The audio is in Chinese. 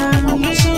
很是